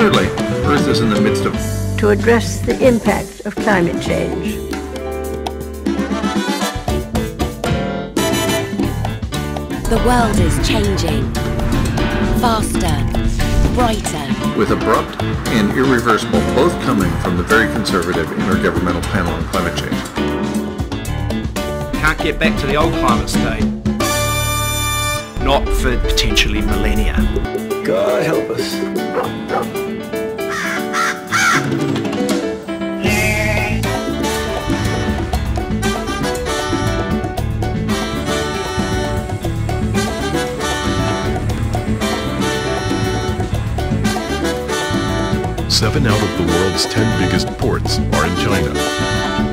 Clearly, Earth is in the midst of to address the impact of climate change. The world is changing. Faster, brighter. with abrupt and irreversible, both coming from the very conservative Intergovernmental Panel on Climate Change. Can't get back to the old climate state. Not for potentially millennia. God help us. Seven out of the world's ten biggest ports are in China.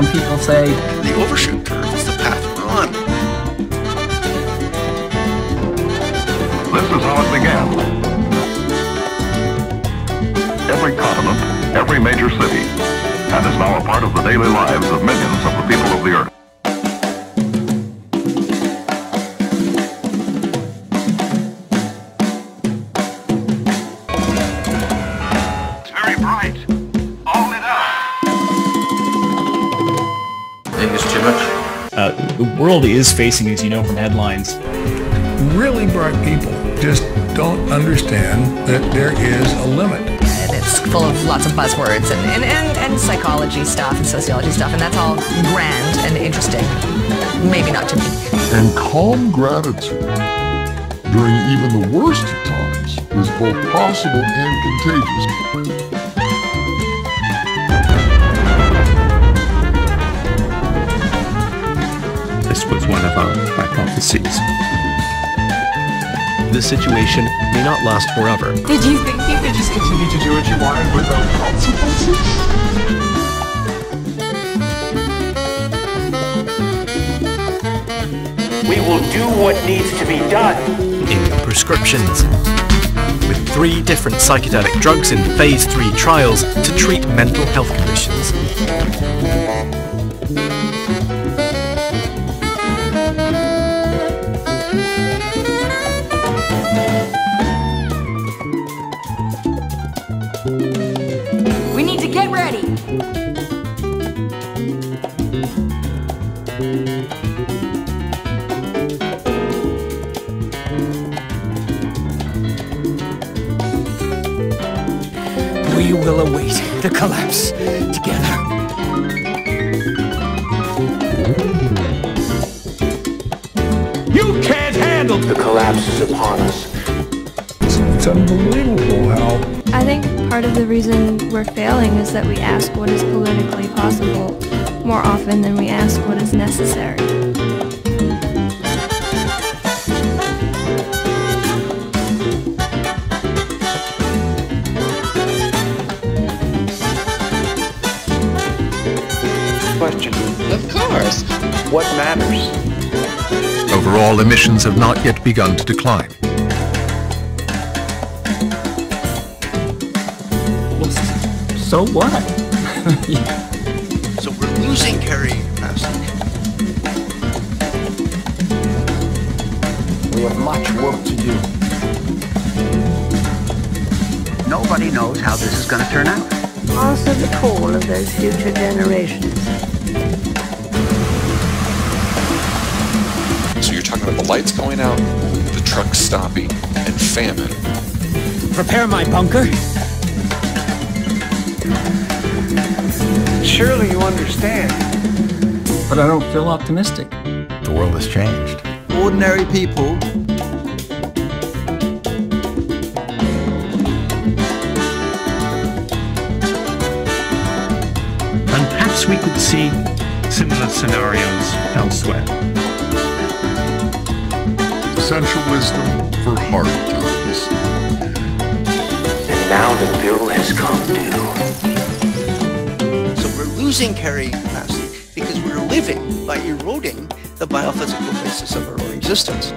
Some people say The overshoot curve is the path we're on. This is how it began. Every continent, every major city, and is now a part of the daily lives of millions of the people of the earth. The world is facing, as you know from headlines, Really bright people just don't understand that there is a limit. And it's full of lots of buzzwords and, and, and, and psychology stuff and sociology stuff, and that's all grand and interesting. Maybe not to me. And calm gratitude during even the worst of times is both possible and contagious. Was one of our hypotheses. The situation may not last forever. Did you think you could just continue to do what you wanted without consequences? We will do what needs to be done. In prescriptions. With three different psychedelic drugs in phase 3 trials to treat mental health conditions. We will await the collapse together. You can't handle the collapse is upon us. It's unbelievable how I think part of the reason we're failing is that we ask what is politically possible more often than we ask what is necessary. Question. Of course. What matters? Overall emissions have not yet begun to decline. So what? So we're losing carrying capacity. We have much work to do. Nobody knows how this is going to turn out. Answer the call of those future generations. So you're talking about the lights going out, the trucks stopping, and famine. Prepare my bunker. Surely you understand. But I don't feel optimistic. The world has changed. Ordinary people And perhaps we could see similar scenarios elsewhere. Essential wisdom for hard times. And now the bill has come due. Losing carrying capacity because we're living by eroding the biophysical basis of our existence.